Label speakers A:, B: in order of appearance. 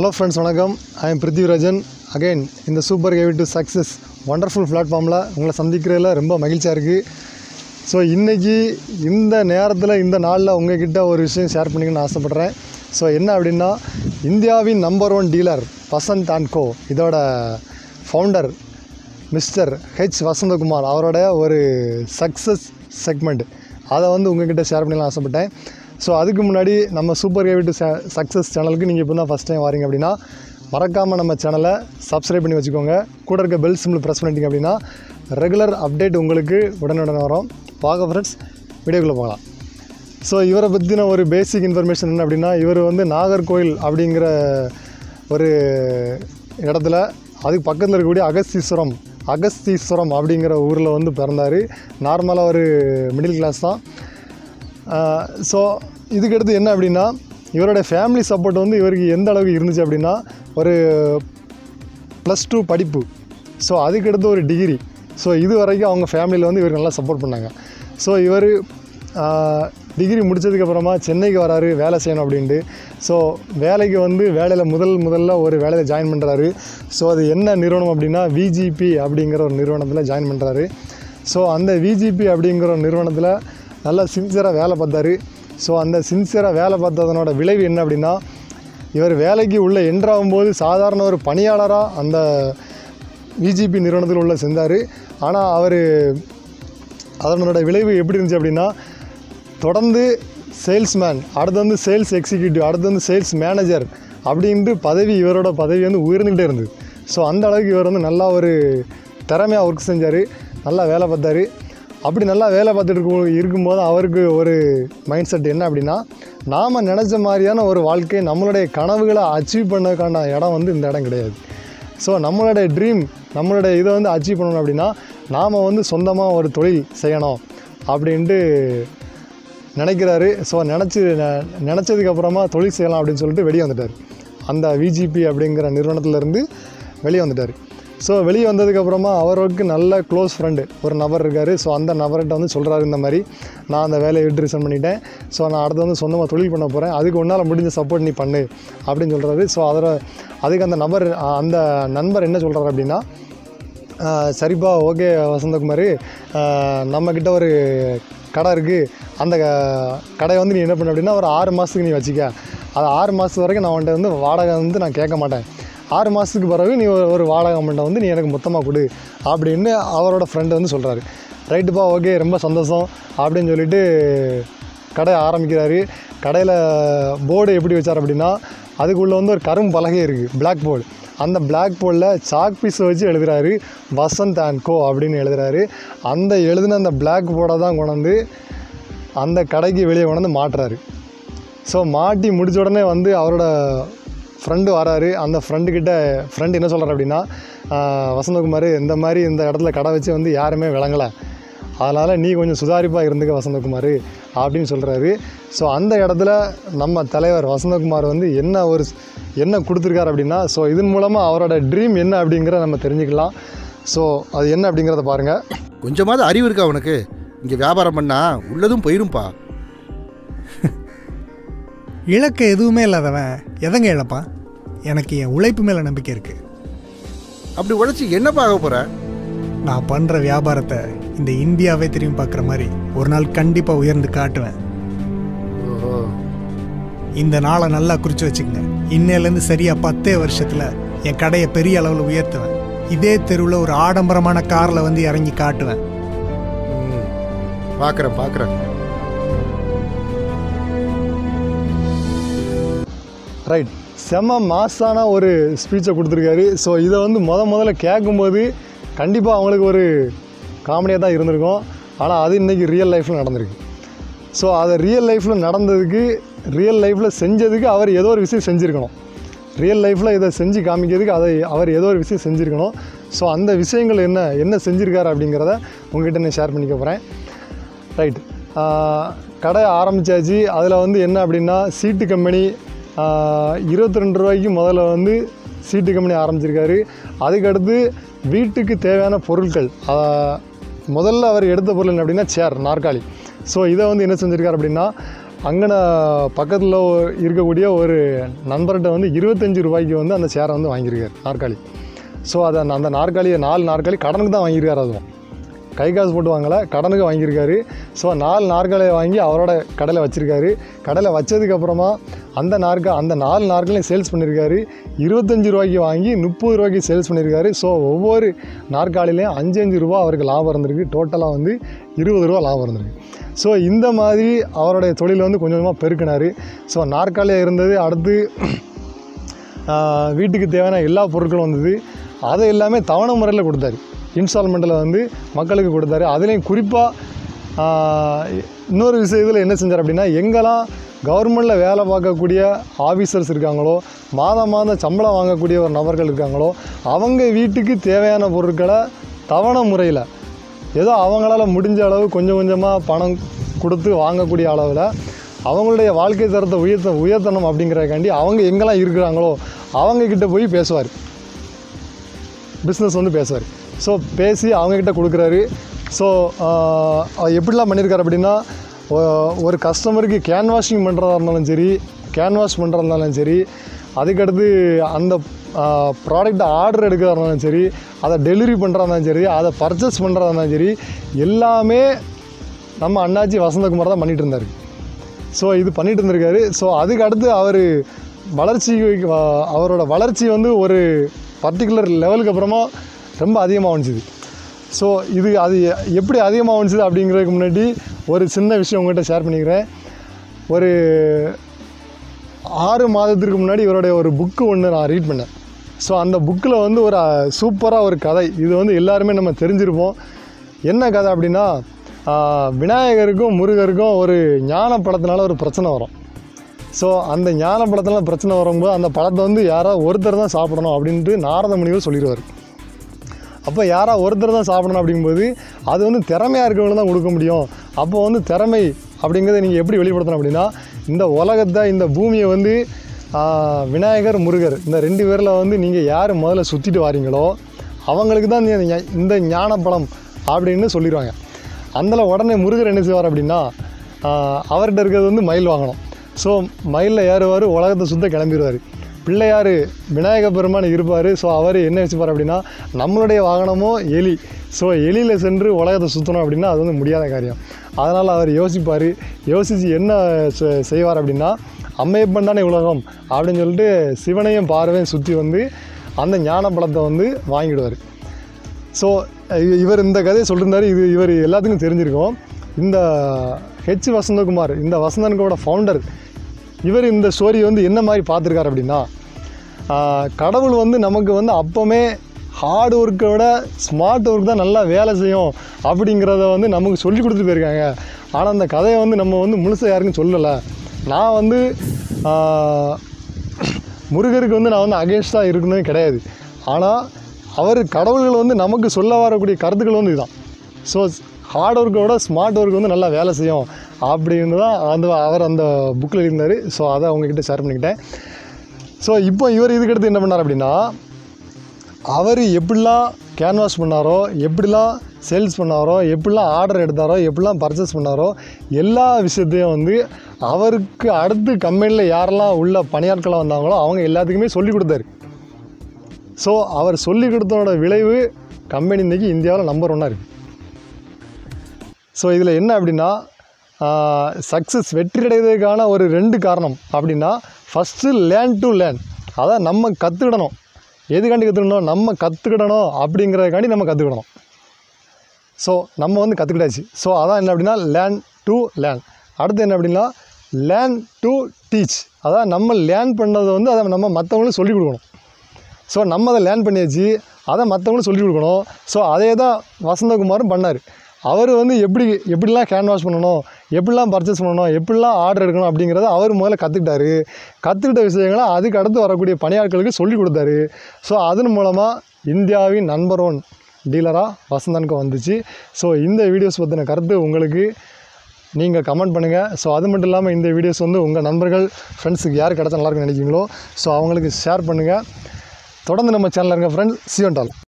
A: Hello friends வணக்கம். I am Prithvirajan again இந்த super Kavi to success wonderful பிளாட்ஃபார்மில் உங்களை சந்திக்கிறதுல ரொம்ப மகிழ்ச்சியாக இருக்குது ஸோ இன்றைக்கி இந்த நேரத்தில் இந்த நாளில் உங்ககிட்ட ஒரு விஷயம் ஷேர் பண்ணிக்கணும்னு ஆசைப்பட்றேன். ஸோ என்ன அப்படின்னா இந்தியாவின் number one dealer Vasanth and Co இதோட ஃபவுண்டர் மிஸ்டர் ஹெச் வசந்தகுமார் அவரோட ஒரு சக்ஸஸ் செக்மெண்ட் அதை வந்து உங்ககிட்ட ஷேர் பண்ணலாம் ஆசைப்பட்டேன். ஸோ அதுக்கு முன்னாடி நம்ம சூப்பர் கேவிட்டு டு சக்ஸஸ் சேனலுக்கு நீங்கள் இப்போ தான் ஃபஸ்ட் டைம் வாரீங்க அப்படின்னா மறக்காமல் நம்ம சேனலை சப்ஸ்கிரைப் பண்ணி வச்சுக்கோங்க. கூட இருக்க பெல் சிம்பிள் ப்ரெஸ் பண்ணிட்டீங்க அப்படின்னா ரெகுலர் அப்டேட் உங்களுக்கு உடனுடன் வரும். வாங்க ஃப்ரெண்ட்ஸ் வீடியோக்குள்ளே போகலாம். ஸோ இவரை பற்றின ஒரு பேசிக் இன்ஃபர்மேஷன் என்ன அப்படின்னா இவர் வந்து நாகர்கோயில் அப்படிங்கிற ஒரு இடத்துல அதுக்கு பக்கத்தில் இருக்கக்கூடிய அகஸ்தீஸ்வரம் அகஸ்தீஸ்வரம் அப்படிங்கிற ஊரில் வந்து பிறந்தார். நார்மலாக ஒரு மிடில் கிளாஸ் தான். ஸோ இதுக்கடுத்து என்ன அப்படின்னா இவரோட ஃபேமிலி சப்போர்ட் வந்து இவருக்கு எந்த அளவுக்கு இருந்துச்சு அப்படின்னா ஒரு ப்ளஸ் டூ படிப்பு. ஸோ அதுக்கடுத்து ஒரு டிகிரி ஸோ இது வரைக்கும் அவங்க ஃபேமிலியில் வந்து இவருக்கு நல்லா சப்போர்ட் பண்ணாங்க. ஸோ இவர் டிகிரி முடித்ததுக்கப்புறமா சென்னைக்கு வராரு வேலை செய்யணும் அப்படின்ட்டு. ஸோ வேலைக்கு வந்து வேலையில் முதல் முதல்ல ஒரு வேலையில் ஜாயின் பண்ணுறாரு ஸோ அது என்ன நிறுவனம் அப்படின்னா விஜிபி அப்படிங்கிற ஒரு நிறுவனத்தில் ஜாயின் பண்ணுறாரு ஸோ அந்த விஜிபி அப்படிங்கிற ஒரு நிறுவனத்தில் நல்லா சின்சியராக வேலை பார்த்தார். ஸோ அந்த சின்சியராக வேலை பார்த்ததனோட விளைவு என்ன அப்படின்னா இவர் வேலைக்கு உள்ளே என்ட்ராகும்போது சாதாரண ஒரு பணியாளராக அந்த விஜிபி நிறுவனத்தில் உள்ள செஞ்சார் ஆனால் அவர் அதனோட விளைவு எப்படி இருந்துச்சு அப்படின்னா தொடர்ந்து சேல்ஸ்மேன் அடுத்து வந்து சேல்ஸ் எக்ஸிக்யூட்டிவ் அடுத்து வந்து சேல்ஸ் மேனேஜர் அப்படின்ட்டு பதவி இவரோட பதவி வந்து உயர்ந்துக்கிட்டே இருந்தது. ஸோ அந்த அளவுக்கு இவர் வந்து நல்லா ஒரு திறமையாக ஒர்க் செஞ்சார். நல்லா வேலை பார்த்தாரு. அப்படி நல்லா வேலை பார்த்துட்டு இருக்கும் இருக்கும்போது அவருக்கு ஒரு மைண்ட் செட் என்ன அப்படின்னா நாம் நினச்ச மாதிரியான ஒரு வாழ்க்கை நம்மளுடைய கனவுகளை அச்சீவ் பண்ணதுக்கான இடம் வந்து இந்த இடம் கிடையாது. ஸோ நம்மளுடைய ட்ரீம் நம்மளுடைய இதை வந்து அச்சீவ் பண்ணணும் அப்படின்னா நாம் வந்து சொந்தமாக ஒரு தொழில் செய்யணும் அப்படின்ட்டு நினைக்கிறாரு. ஸோ நினச்சி நினச்சதுக்கப்புறமா தொழில் செய்யலாம் அப்படின்னு சொல்லிட்டு வெளியே வந்துட்டார். அந்த விஜிபி அப்படிங்கிற நிறுவனத்திலேருந்து வெளியே வந்துட்டார். ஸோ வெளியே வந்ததுக்கப்புறமா அவருக்கு நல்ல க்ளோஸ் ஃப்ரெண்டு ஒரு நபர் இருக்கார். ஸோ அந்த நபர்கிட்ட வந்து சொல்கிறாரு இந்த மாதிரி. நான் அந்த வேலையை விட்டு ரிசன் பண்ணிட்டேன். ஸோ நான் அடுத்து வந்து சொந்தமாக தொழில் பண்ண போகிறேன் அதுக்கு உன்னால் முடிஞ்ச சப்போர்ட் நீ பண்ணு அப்படின்னு சொல்கிறாரு ஸோ அதில் அதுக்கு அந்த நபர் அந்த நண்பர் என்ன சொல்கிறாரு அப்படின்னா சரிப்பா ஓகே வசந்தகுமார். நம்மக்கிட்ட ஒரு கடை இருக்குது அந்த க- கடையை வந்து நீ என்ன பண்ண அப்படின்னா ஒரு ஆறு மாதத்துக்கு நீ வச்சுக்க. அது ஆறு மாதத்து வரைக்கும் நான் வந்துட்டு வந்து வாடகை வந்து நான் கேட்க மாட்டேன். ஆறு மாதத்துக்கு பிறகு நீ ஒரு வாடகை அமௌண்ட்டை வந்து நீ எனக்கு மொத்தமாக கொடு அப்படின்னு அவரோட ஃப்ரெண்டு வந்து சொல்கிறாரு ரைட்டுப்பா ஓகே ரொம்ப சந்தோஷம் அப்படின்னு சொல்லிட்டு கடை ஆரம்பிக்கிறாரு. கடையில் போர்டு எப்படி வச்சார் அப்படின்னா அதுக்குள்ளே வந்து ஒரு கரும் பலகை இருக்குது பிளாக் போர்டு அந்த பிளாக் போர்டில் சாக் பீஸ் வச்சு எழுதுகிறாரு வசந்த் அண்ட் கோ அப்படின்னு எழுதுறாரு. அந்த எழுதின அந்த பிளாக் போர்டை தான் கொண்டாந்து அந்த கடைக்கு வெளியே கொண்டாந்து மாட்டுறாரு. ஸோ மாட்டி முடிச்ச உடனே வந்து அவரோட ஃப்ரெண்டு வராரு. அந்த ஃப்ரெண்டுக்கிட்ட ஃப்ரெண்டு என்ன சொல்கிறார் அப்படின்னா வசந்தகுமார் இந்த மாதிரி இந்த இடத்துல கடை வச்சு வந்து யாருமே விளங்கலை. அதனால் நீ கொஞ்சம் சுதாரிப்பாக இருந்துக்க வசந்தகுமார் அப்படின்னு சொல்கிறாரு ஸோ அந்த இடத்துல நம்ம தலைவர் வசந்தகுமார் வந்து என்ன ஒரு என்ன கொடுத்துருக்காரு அப்படின்னா ஸோ இதன் மூலமாக அவரோட ட்ரீம் என்ன அப்படிங்கிறத நம்ம தெரிஞ்சுக்கலாம். ஸோ அது என்ன அப்படிங்கிறத பாருங்கள்
B: கொஞ்சமாவது அறிவு இருக்கா உனக்கு? இங்கே வியாபாரம் பண்ணால் உள்ளதும் போயிரும்ப்பா
C: இலக்கு எதுவுமே இல்லாதவன் எதங்க இழப்பான் எனக்கு என் உழைப்பு மேலே நம்பிக்கை இருக்கு.
B: அப்படி உழைச்சி என்னப்பா ஆக போற?
C: நான் பண்ணுற வியாபாரத்தை இந்த இந்தியாவே திரும்பி பார்க்குற மாதிரி ஒரு நாள் கண்டிப்பாக உயர்ந்து காட்டுவேன். இந்த நாளை நல்லா குறித்து வச்சுக்கங்க. இன்னையிலேருந்து சரியாக பத்தே வருஷத்தில் என் கடையை பெரிய அளவில் உயர்த்துவேன். இதே தெருவில் ஒரு ஆடம்பரமான காரில் வந்து இறங்கி காட்டுவேன்.
B: பார்க்குறேன் பார்க்குறேன்.
A: ரைட் செம மாசான ஒரு ஸ்பீச்சை கொடுத்துருக்காரு. ஸோ இதை வந்து முத முதல்ல கேட்கும்போது கண்டிப்பாக அவங்களுக்கு ஒரு காமெடியாக தான் இருந்திருக்கும். ஆனால் அது இன்றைக்கி ரியல் லைஃப்பில் நடந்திருக்கு. ஸோ அதை ரியல் லைஃப்பில் நடந்ததுக்கு ரியல் லைஃப்பில் செஞ்சதுக்கு அவர் ஏதோ ஒரு விஷயம் செஞ்சுருக்கணும். ரியல் லைஃப்பில் இதை செஞ்சு காமிக்கிறதுக்கு அதை அவர் ஏதோ ஒரு விஷயம் செஞ்சுருக்கணும். ஸோ அந்த விஷயங்கள் என்ன என்ன செஞ்சுருக்காரு அப்படிங்கிறத உங்ககிட்ட நான் ஷேர் பண்ணிக்க போகிறேன் ரைட் கடை ஆரம்பித்தாச்சு அதில் வந்து என்ன அப்படின்னா சீட்டு கம்பெனி இருபத்தி ரெண்டு ரூபாய்க்கு முதல்ல வந்து சீட்டு கம்பெனி ஆரம்பிச்சிருக்காரு. அதுக்கடுத்து வீட்டுக்கு தேவையான பொருட்கள் முதல்ல அவர் எடுத்த பொருள் என்ன அப்படின்னா சேர் நாற்காலி. ஸோ இதை வந்து என்ன செஞ்சுருக்கார் அப்படின்னா அங்கன பக்கத்தில் இருக்கக்கூடிய ஒரு நண்பர்கிட்ட வந்து இருபத்தஞ்சி ரூபாய்க்கு வந்து அந்த சேரை வந்து வாங்கியிருக்காரு நாற்காலி. ஸோ அதை அந்த நாற்காலியை நாலு நாற்காலி கடனுக்கு தான் வாங்கியிருக்காரு அதுவும். கை காசு போட்டு வாங்கலை கடனுக்கு வாங்கியிருக்காரு. ஸோ நாலு நாற்காலியை வாங்கி அவரோட கடையில் வச்சுருக்காரு. கடலை வச்சதுக்கப்புறமா அந்த நாற்கா அந்த நாலு நாற்காலையும் சேல்ஸ் பண்ணியிருக்காரு இருபத்தஞ்சி ரூபாய்க்கு வாங்கி முப்பது ரூபாய்க்கு சேல்ஸ் பண்ணியிருக்காரு ஸோ ஒவ்வொரு நாற்காலிலையும் அஞ்சு அஞ்சு ரூபா அவருக்கு லாபம் இருந்திருக்கு. டோட்டலாக வந்து இருபது ரூபா லாபம் இருந்திருக்கு. ஸோ இந்த மாதிரி அவருடைய தொழிலை வந்து கொஞ்சம் கொஞ்சமாக பெருக்கினார். ஸோ நாற்காலியாக இருந்தது அடுத்து வீட்டுக்கு தேவையான எல்லா பொருட்களும் வந்தது. அதை எல்லாமே தவணை முறையில் கொடுத்தாரு. இன்ஸ்டால்மெண்ட்டில் வந்து மக்களுக்கு கொடுத்தாரு. அதுலேயும் குறிப்பாக இன்னொரு விஷயத்தில் என்ன செஞ்சார் அப்படின்னா எங்கெல்லாம் கவர்மெண்ட்டில் வேலை பார்க்கக்கூடிய ஆஃபீஸர்ஸ் இருக்காங்களோ மாதம் மாதம் சம்பளம் வாங்கக்கூடிய ஒரு நபர்கள் இருக்காங்களோ அவங்க வீட்டுக்கு தேவையான பொருட்களை தவணை முறையில் ஏதோ அவங்களால முடிஞ்ச அளவு கொஞ்சம் கொஞ்சமாக பணம் கொடுத்து வாங்கக்கூடிய அளவில் அவங்களுடைய வாழ்க்கை தரத்தை உயர்த்த உயர்த்தணும் அப்படிங்கிறதுக்காண்டி அவங்க எங்கெல்லாம் இருக்கிறாங்களோ அவங்கக்கிட்ட போய் பேசுவார். பிஸ்னஸ் வந்து பேசுவார் ஸோ பேசி அவங்கக்கிட்ட கொடுக்குறாரு. ஸோ எப்படிலாம் பண்ணியிருக்காரு அப்படின்னா ஒரு கஸ்டமருக்கு கேன்வாஷிங் பண்ணுறதா இருந்தாலும் சரி கேன்வாஷ் பண்ணுறதா இருந்தாலும் சரி அதுக்கடுத்து அந்த ப்ராடக்ட்டை ஆர்டர் எடுக்கிறதா இருந்தாலும் சரி அதை டெலிவரி பண்ணுறதா இருந்தாலும் சரி அதை பர்ச்சேஸ் பண்ணுறதா இருந்தாலும் சரி எல்லாமே நம்ம அண்ணாச்சி வசந்தகுமார் தான் பண்ணிகிட்டு இருந்தார். ஸோ இது பண்ணிட்டு இருந்திருக்காரு. ஸோ அதுக்கு அடுத்து அவர் வளர்ச்சி அவரோட வளர்ச்சி வந்து ஒரு பர்டிகுலர் லெவலுக்கு அப்புறமா ரொம்ப அதிகமாக வந்துச்சுது ஸோ இது அது எப்படி அதிகமாக வந்துச்சுது அப்படிங்கிறதுக்கு முன்னாடி ஒரு சின்ன விஷயம் உங்கள்கிட்ட ஷேர் பண்ணிக்கிறேன். ஒரு ஆறு மாதத்திற்கு முன்னாடி இவருடைய ஒரு புக்கு ஒன்று நான் ரீட் பண்ணேன். ஸோ அந்த புக்கில் வந்து ஒரு சூப்பராக ஒரு கதை. இது வந்து எல்லாருமே நம்ம தெரிஞ்சிருப்போம். என்ன கதை அப்படின்னா விநாயகருக்கும் முருகருக்கும் ஒரு ஞான படத்தினால ஒரு பிரச்சனை வரும். ஸோ அந்த ஞான பழத்தினால பிரச்சனை வரும்போது அந்த பழத்தை வந்து யாராவது ஒருத்தர் தான் சாப்பிடணும் அப்படின்ட்டு நாரத முனிவர் சொல்லிடுவார். அப்போ யாராவது ஒருத்தர் தான் சாப்பிடணும் அப்படிங்கும்போது அது வந்து திறமையாக இருக்கிறவங்க தான் கொடுக்க முடியும். அப்போ வந்து திறமை அப்படிங்கிறத நீங்கள் எப்படி வெளிப்படுத்தணும் அப்படின்னா இந்த உலகத்தை இந்த பூமியை வந்து விநாயகர் முருகர் இந்த ரெண்டு பேரில் வந்து நீங்கள் யார் முதல்ல சுற்றிட்டு வாரீங்களோ அவங்களுக்கு தான் இந்த இந்த ஞானப்பழம் அப்படின்னு சொல்லிடுவாங்க. அதில் உடனே முருகர் என்ன செய்வார் அப்படின்னா அவர்கிட்ட இருக்கிறது வந்து மயில் வாங்கணும். ஸோ மயிலில் ஏறுவார் உலகத்தை சுத்த கிளம்பிடுவார் பிள்ளையார் விநாயக பெருமான் இருப்பார். ஸோ அவர் என்ன வச்சுப்பார் அப்படின்னா நம்மளுடைய வாகனமோ எலி. ஸோ எலியில் சென்று உலகத்தை சுற்றணும் அப்படின்னா அது வந்து முடியாத காரியம். அதனால் அவர் யோசிப்பார். யோசித்து என்ன செ- செய்வார் அப்படின்னா அம்மையப்பன் தானே உலகம் அப்படின்னு சொல்லிட்டு சிவனையும் பார்வையும் சுற்றி வந்து அந்த ஞான பழத்தை வந்து வாங்கிடுவார். ஸோ இவர் இந்த கதையை சொல்லியிருந்தார் இது இவர் எல்லாத்துக்கும் தெரிஞ்சிருக்கும். இந்த ஹெச் வசந்தகுமார் இந்த வசந்தன்கோட ஃபவுண்டர் இவர் இந்த ஸ்டோரியை வந்து என்ன மாதிரி பார்த்துருக்காரு அப்படின்னா கடவுள் வந்து நமக்கு வந்து அப்போவுமே ஹார்ட் ஒர்க்கை விட ஸ்மார்ட் ஒர்க் தான் நல்லா வேலை செய்யும் அப்படிங்கிறத வந்து நமக்கு சொல்லி கொடுத்துட்டு போயிருக்காங்க. ஆனால் அந்த கதையை வந்து நம்ம வந்து முழுசாக யாருக்கும் சொல்லலை. நான் வந்து முருகருக்கு வந்து நான் வந்து அகேன்ஸ்டாக இருக்கணும் கிடையாது. ஆனால் அவர் கடவுள்கள் வந்து நமக்கு சொல்ல வரக்கூடிய கருத்துக்கள் வந்து இதுதான். ஸோ ஹார்ட் விட ஸ்மார்ட் ஒர்க் வந்து நல்லா வேலை செய்யும். அப்படின்னு தான் அந்த அவர் அந்த புக்கில் இருந்தார் ஸோ அதை அவங்கக்கிட்ட ஷேர் பண்ணிக்கிட்டேன். ஸோ இப்போ இவர் இதுக்கடுத்து என்ன பண்ணார் அப்படின்னா அவர் எப்படிலாம் கேன்வாஸ் பண்ணாரோ எப்படிலாம் சேல்ஸ் பண்ணாரோ எப்படிலாம் ஆர்டர் எடுத்தாரோ எப்படிலாம் பர்ச்சேஸ் பண்ணாரோ எல்லா விஷயத்தையும் வந்து அவருக்கு அடுத்து கம்பெனியில் யாரெல்லாம் உள்ள பணியாட்களாக வந்தாங்களோ அவங்க எல்லாத்துக்குமே சொல்லி கொடுத்தாரு. ஸோ அவர் சொல்லி கொடுத்தனோட விளைவு கம்பெனி இன்றைக்கி இந்தியாவில் நம்பர் ஒன்னாக இருக்குது ஸோ இதில் என்ன அப்படின்னா சக்ஸஸ் வெற்றி அடைவதற்கான ஒரு ரெண்டு காரணம் அப்படின்னா ஃபஸ்ட்டு லேர்ன் டு லேர்ன் அதான் நம்ம கற்றுக்கிடணும் எதுக்காண்டி கற்றுக்கணும் நம்ம கற்றுக்கிடணும் அப்படிங்கிறதுக்காண்டி நம்ம கற்றுக்கிடணும் ஸோ நம்ம வந்து கற்றுக்கிட்டாச்சு ஸோ அதான் என்ன அப்படின்னா லேர்ன் டு லேர்ன் அடுத்து என்ன அப்படின்னா லேர்ன் டு டீச் அதான் நம்ம லேர்ன் பண்ணதை வந்து அதை நம்ம மற்றவங்களுக்கு சொல்லிக் கொடுக்கணும். ஸோ நம்ம அதை லேர்ன் பண்ணியாச்சு. அதை மற்றவங்களும் சொல்லிக் கொடுக்கணும். ஸோ அதே தான் வசந்தகுமாரும் பண்ணார். அவர் வந்து எப்படி எப்படிலாம் கேன்வாஷ் பண்ணணும் எப்படிலாம் பர்ச்சேஸ் பண்ணணும் எப்படிலாம் ஆர்டர் எடுக்கணும் அப்படிங்கிறத அவர் முதல்ல கற்றுக்கிட்டாரு கற்றுக்கிட்ட விஷயங்களை அதுக்கு அடுத்து வரக்கூடிய பணியாட்களுக்கு சொல்லிக் கொடுத்தாரு. ஸோ அதன் மூலமாக இந்தியாவின் நம்பர் ஒன் டீலராக வசந்தனுக்கு வந்துச்சு. ஸோ இந்த வீடியோஸ் பற்றின கருத்து உங்களுக்கு நீங்கள் கமெண்ட் பண்ணுங்கள் ஸோ அது மட்டும் இல்லாமல் இந்த வீடியோஸ் வந்து உங்கள் நண்பர்கள் ஃப்ரெண்ட்ஸுக்கு யார் கிடச்சா நல்லா நினைக்கிங்களோ ஸோ அவங்களுக்கு ஷேர் பண்ணுங்கள் தொடர்ந்து நம்ம சேனலில் இருக்க ஃப்ரெண்ட்ஸ் சியோன்டால்